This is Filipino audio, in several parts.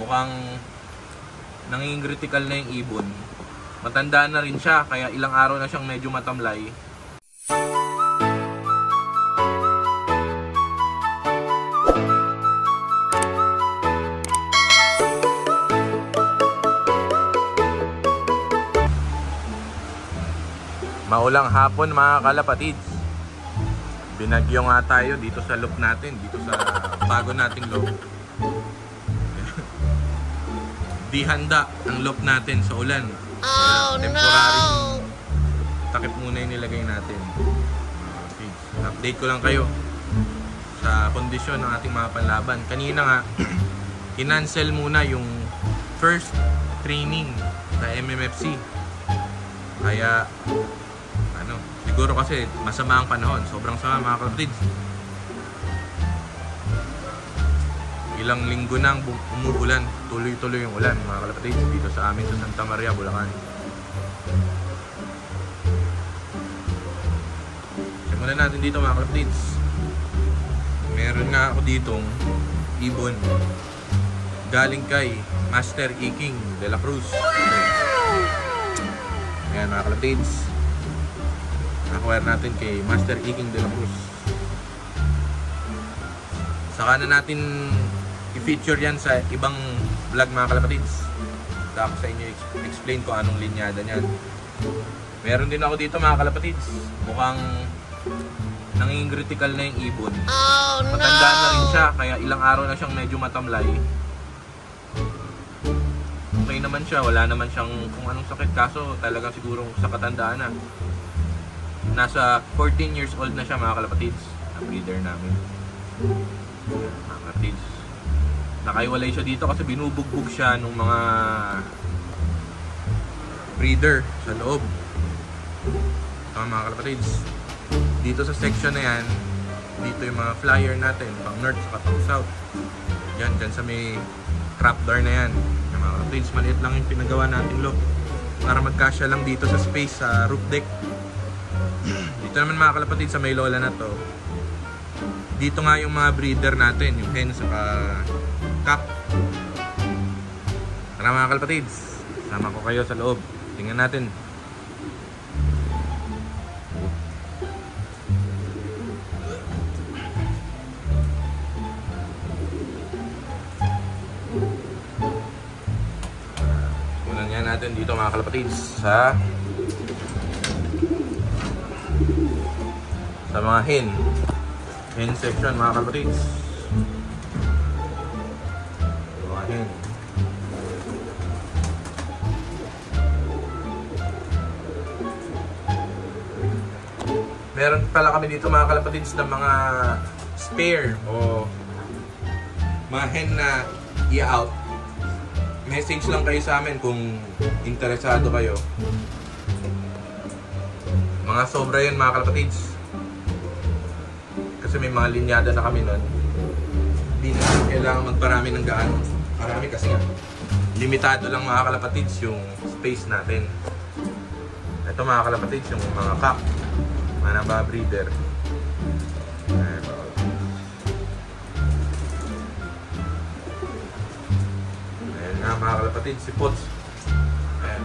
Mukhang nanging critical na yung ibon. Matanda na rin siya, kaya ilang araw na siyang medyo matamlay. Maulang hapon mga kalapatids. Binagyo nga tayo dito sa loop natin, dito sa bago nating loop. Di handa ang loop natin sa ulan. Oh temporary no! takip muna yung nilagay natin. Okay. Update ko lang kayo sa kondisyon ng ating mga panlaban. Kanina nga, kinancel muna yung first training sa MMFC. Kaya, ano, siguro kasi masama ang panahon. Sobrang sama mga kapatids. Ilang linggo nang umuulan. Tuloy-tuloy yung ulan mga kalapatids dito sa amin sa Santa Maria, Bulacan. Simulan natin dito mga kalapatids. Meron nga ako ditong ibon. Galing kay Master Iking de la Cruz. Ayan mga kalapatids. Acquire natin kay Master Iking de la Cruz. Saka na natin i-feature yan sa ibang vlog mga kalapatids. Saka ko sa inyo ex- explain ko anong linyada niyan. Meron din ako dito mga kalapatids. Mukhang nanging critical na yung ibon. Oh Matanda na rin no! siya, kaya ilang araw na siyang medyo matamlay. Okay naman siya, wala naman siyang kung anong sakit. Kaso talagang siguro sa katandaan na. Nasa 14 years old na siya mga kalapatids. Ang breeder namin. Mga kalapatids. Nakaiwalay siya dito kasi binubugbog siya nung mga breeder sa loob. Ito mga kalapatids dito sa section na yan, dito yung mga flyer natin, pang north at pang south. Yan, dyan sa may trap door na yan. Yung mga kapatids, maliit lang yung pinagawa nating look para magkasya lang dito sa space sa roof deck. dito naman mga kalapatid sa may lola na to. Dito nga yung mga breeder natin, yung hen saka cock. Tara mga kalapatids, sama ko kayo sa loob. Tingnan natin Simulan nga natin dito mga kalapatids sa sa mga hen. Hen section mga kalapatids. Meron pala kami dito mga kalapatids ng mga spare o mga hen na i-out message lang kayo sa amin kung interesado kayo. Mga sobra yun mga kalapatids. Kasi may mga linyada na kami nun. Hindi kailangan magparami ng gaano. Marami kasi nga. Limitado lang mga kalapatids yung space natin. Ito mga kalapatids yung mga cock. Mga nababreeder. Ayan, mga Ayan nga mga kalapatid, si Pots. Ayan.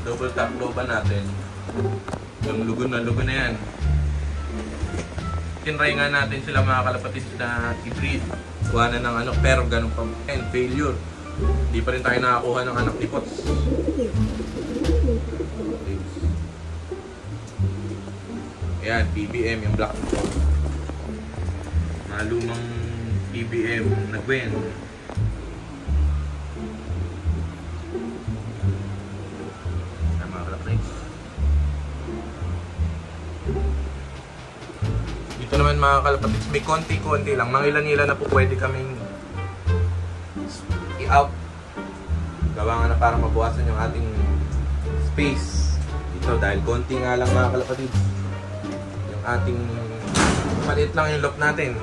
Double tap loban natin. Yung lugo na lugo na yan. Tinry nga natin sila mga kalapatid na i-breed. Kuha na ng ano, pero ganun pa. And failure. Hindi pa rin tayo nakakuha ng anak ni Pots. Ayan, PBM, yung black. Mga lumang PBM na Gwen. Dito naman mga kalapatids, may konti-konti lang. Mga ilan-ilan na po pwede kaming i-out. Gawa nga na para mabawasan yung ating space dito dahil konti nga lang mga kalapatids. Ating maliit lang yung loop natin.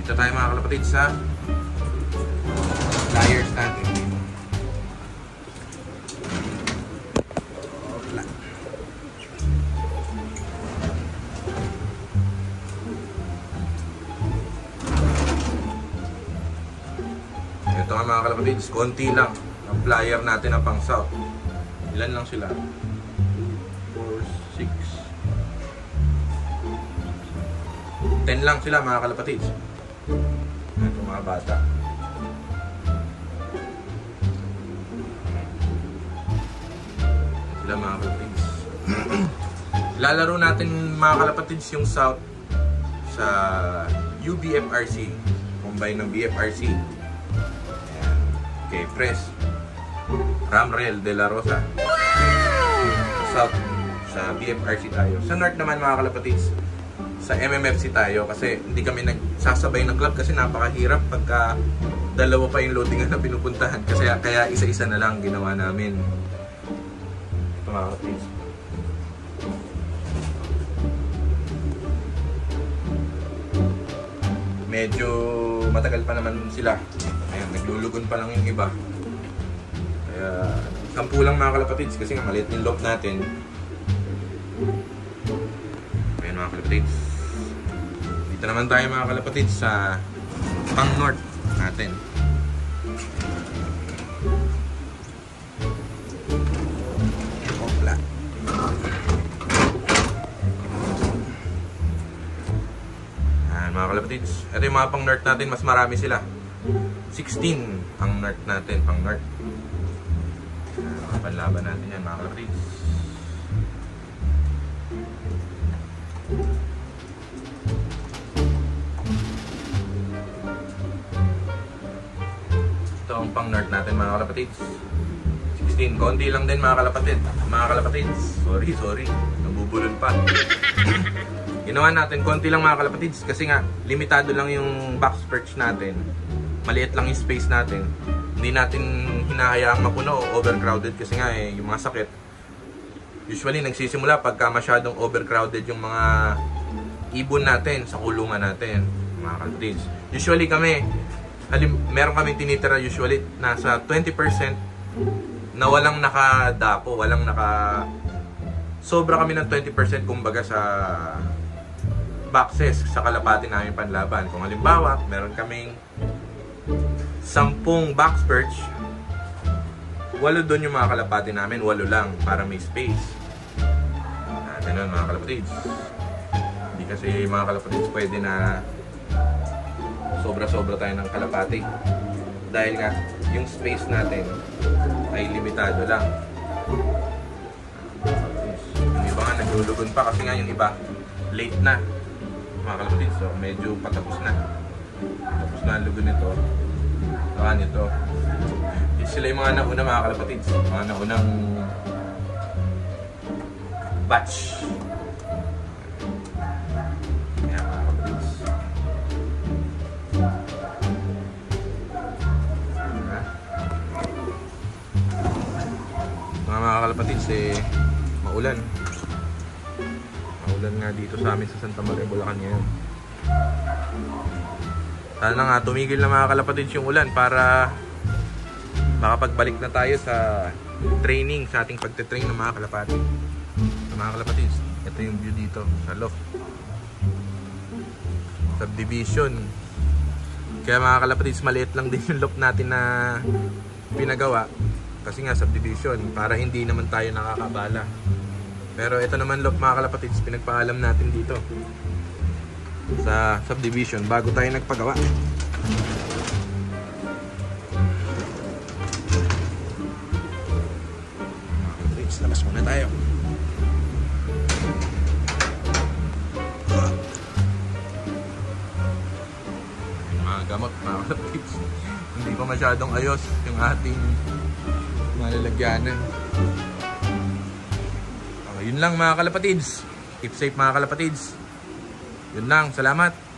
Dito tayo mga kalapatids sa flyers natin. Ito nga mga kalapatids, konti lang ang flyer natin na pang south. Ilan lang sila? 4, 6, 10 lang sila mga kalapatids. Ito mga bata. Sila mga kalapatids. Lalaro natin mga kalapatids yung south sa UBFRC. Combine ng BFRC. Okay, press. Ramrel de la Rosa. South sa BFRC tayo. Sa north naman mga kalapatids, sa MMFC tayo kasi hindi kami nagsasabay ng club kasi napakahirap pagka dalawa pa yung loadingan na pinupuntahan kasi kaya isa-isa na lang ginawa namin. Ito mga kalapatids. medyo matagal pa naman sila. Ayan, naglulugon pa lang yung iba. Kaya, sampu lang mga kalapatids kasi nga maliit yung loop natin. Ayan mga kalapatids. Dito naman tayo mga kalapatids sa pang north natin. Opla. Ayan mga kalapatids. Ito yung mga pang north natin, mas marami sila. 16 ang north natin, pang north. Panlaban natin yan mga kalapatids. Natin mga kalapatids. 16. Konti lang din mga kalapatid. Mga kalapatids. Sorry, sorry. Nabubulol pa. Ginawa natin, konti lang mga kalapatids. Kasi nga, limitado lang yung box perch natin. Maliit lang yung space natin. Hindi natin hinahayaang mapuno o overcrowded kasi nga eh, yung mga sakit. Usually, nagsisimula pagka masyadong overcrowded yung mga ibon natin sa kulungan natin. Mga kalapatids. Usually kami, halim, meron kami tinitira usually nasa 20% na walang nakadapo, walang naka sobra kami ng 20% kumbaga sa boxes sa kalapati namin panlaban. Kung halimbawa, meron kaming 10 box perch, walo doon yung mga kalapati namin, walo lang para may space. Ah, ganun mga kalapatids. Hindi kasi mga kalapatids pwede na sobra-sobra tayo ng kalapati. Dahil nga, yung space natin ay limitado lang. Yung iba nga naglulugon pa kasi nga yung iba late na. Mga kalapatids, so medyo patapos na. Tapos na ang lugon nito. Saka nito. Sila yung mga nauna mga kalapatids. Mga naunang batch. Kalapatids eh, maulan. Maulan nga dito sa amin sa Santa Maria, Bulacan ngayon. Sana nga tumigil na mga kalapatids yung ulan para makapagbalik na tayo sa training, sa ating pagtitrain ng mga kalapati. Sa mga kalapatids, ito yung view dito sa loft. Subdivision. Kaya mga kalapatids, maliit lang din yung loft natin na pinagawa. Kasi nga subdivision, para hindi naman tayo nakakabala. Pero ito naman loft mga kalapatids, pinagpaalam natin dito sa subdivision bago tayo nagpagawa. Kalapatids, labas muna tayo. Mga gamot mga kalapatids, hindi pa masyadong ayos yung ating mga lalagyanan. Okay, yun lang mga kalapatids. Keep safe mga kalapatids. Yun lang. Salamat.